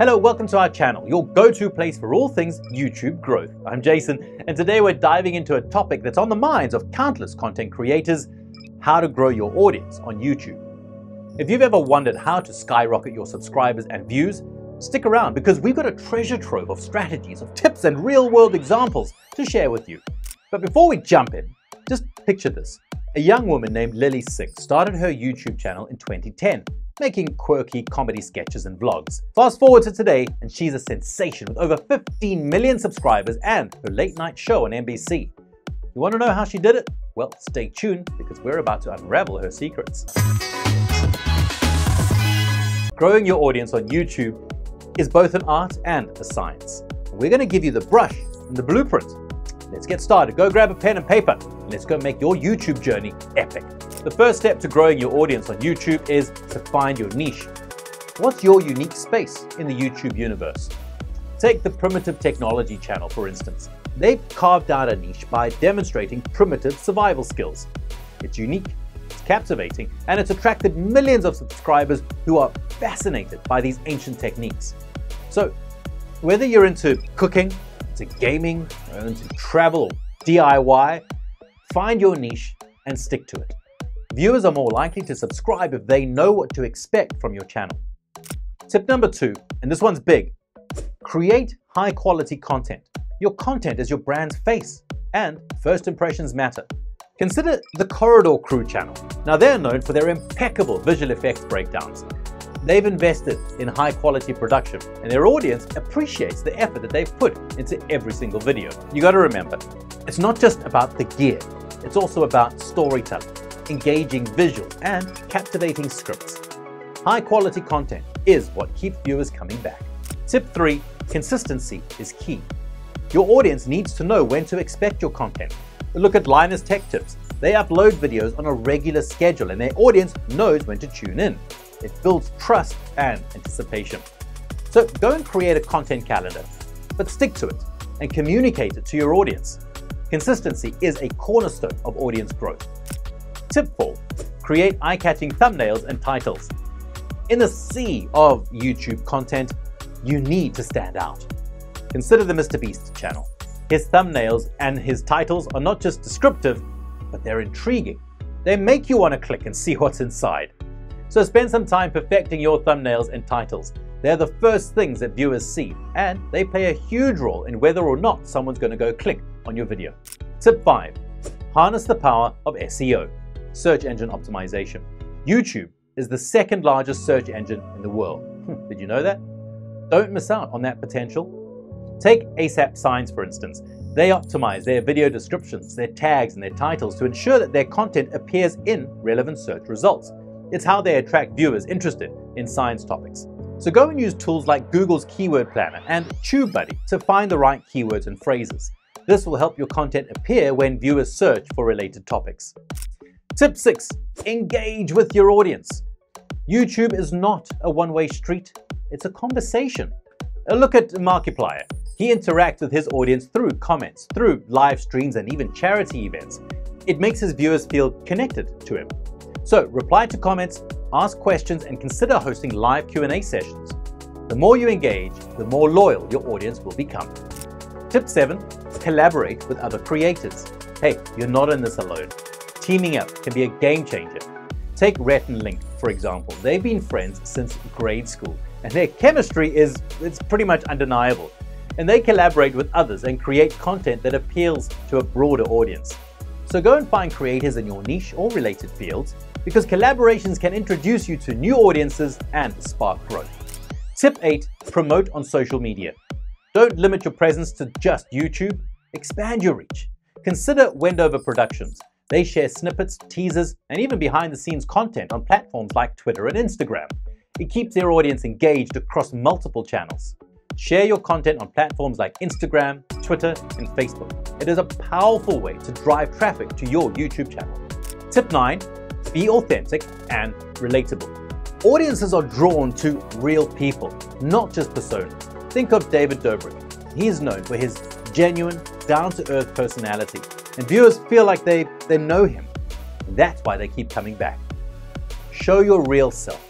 Hello, welcome to our channel, your go-to place for all things YouTube growth. I'm Jason, and today we're diving into a topic that's on the minds of countless content creators, how to grow your audience on YouTube. If you've ever wondered how to skyrocket your subscribers and views, stick around because we've got a treasure trove of strategies, of tips and real-world examples to share with you. But before we jump in, just picture this. A young woman named Lilly Singh started her YouTube channel in 2010 making quirky comedy sketches and vlogs. Fast forward to today, and she's a sensation with over 15 million subscribers and her late night show on NBC. You want to know how she did it? Well, stay tuned because we're about to unravel her secrets. Growing your audience on YouTube is both an art and a science. We're going to give you the brush and the blueprint. Let's get started. Go grab a pen and paper. And let's go make your YouTube journey epic. The first step to growing your audience on YouTube is to find your niche. What's your unique space in the YouTube universe? Take the Primitive Technology channel, for instance. They've carved out a niche by demonstrating primitive survival skills. It's unique, it's captivating, and it's attracted millions of subscribers who are fascinated by these ancient techniques. So, whether you're into cooking, into gaming, or into travel DIY, find your niche and stick to it. Viewers are more likely to subscribe if they know what to expect from your channel. Tip number two, and this one's big, create high quality content. Your content is your brand's face, and first impressions matter. Consider the Corridor Crew channel. Now they're known for their impeccable visual effects breakdowns. They've invested in high quality production and their audience appreciates the effort that they've put into every single video. You gotta remember, it's not just about the gear, it's also about storytelling engaging visuals, and captivating scripts. High quality content is what keeps viewers coming back. Tip 3 Consistency is key. Your audience needs to know when to expect your content. Look at Linus Tech Tips. They upload videos on a regular schedule and their audience knows when to tune in. It builds trust and anticipation. So go and create a content calendar, but stick to it and communicate it to your audience. Consistency is a cornerstone of audience growth. Tip 4. Create eye-catching thumbnails and titles. In the sea of YouTube content, you need to stand out. Consider the Mr. Beast channel. His thumbnails and his titles are not just descriptive, but they're intriguing. They make you want to click and see what's inside. So spend some time perfecting your thumbnails and titles. They're the first things that viewers see, and they play a huge role in whether or not someone's going to go click on your video. Tip 5. Harness the power of SEO search engine optimization. YouTube is the second largest search engine in the world. Hmm, did you know that? Don't miss out on that potential. Take ASAP Science, for instance. They optimize their video descriptions, their tags, and their titles to ensure that their content appears in relevant search results. It's how they attract viewers interested in science topics. So go and use tools like Google's Keyword Planner and TubeBuddy to find the right keywords and phrases. This will help your content appear when viewers search for related topics. Tip 6. Engage with your audience. YouTube is not a one-way street, it's a conversation. A look at Markiplier. He interacts with his audience through comments, through live streams and even charity events. It makes his viewers feel connected to him. So reply to comments, ask questions and consider hosting live Q&A sessions. The more you engage, the more loyal your audience will become. Tip 7. Collaborate with other creators. Hey, you're not in this alone. Teaming up can be a game changer. Take Rhett and Link, for example. They've been friends since grade school, and their chemistry is it's pretty much undeniable. And they collaborate with others and create content that appeals to a broader audience. So go and find creators in your niche or related fields, because collaborations can introduce you to new audiences and spark growth. Tip 8. Promote on social media. Don't limit your presence to just YouTube, expand your reach. Consider Wendover Productions. They share snippets, teasers, and even behind the scenes content on platforms like Twitter and Instagram. It keeps their audience engaged across multiple channels. Share your content on platforms like Instagram, Twitter, and Facebook. It is a powerful way to drive traffic to your YouTube channel. Tip 9 Be authentic and relatable. Audiences are drawn to real people, not just personas. Think of David Dobrik. He is known for his genuine, down to earth personality and viewers feel like they, they know him. That's why they keep coming back. Show your real self.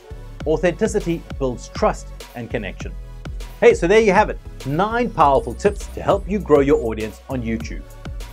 Authenticity builds trust and connection. Hey, so there you have it nine powerful tips to help you grow your audience on YouTube.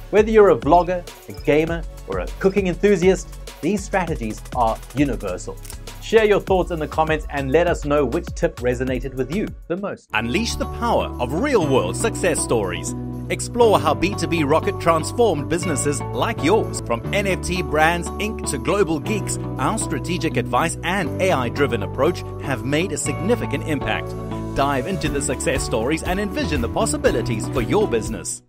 Whether you're a vlogger, a gamer, or a cooking enthusiast, these strategies are universal. Share your thoughts in the comments and let us know which tip resonated with you the most. Unleash the power of real world success stories. Explore how B2B Rocket transformed businesses like yours. From NFT Brands Inc. to Global Geeks, our strategic advice and AI driven approach have made a significant impact. Dive into the success stories and envision the possibilities for your business.